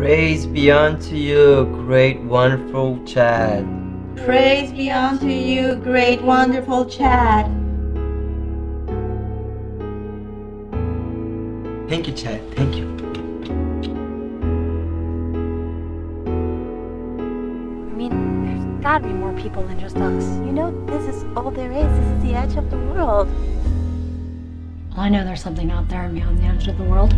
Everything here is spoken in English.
Praise be unto you, great wonderful Chad. Praise be unto you, great wonderful Chad. Thank you, Chad. Thank you. I mean, there's gotta be more people than just us. You know, this is all there is. This is the edge of the world. Well, I know there's something out there beyond the edge of the world.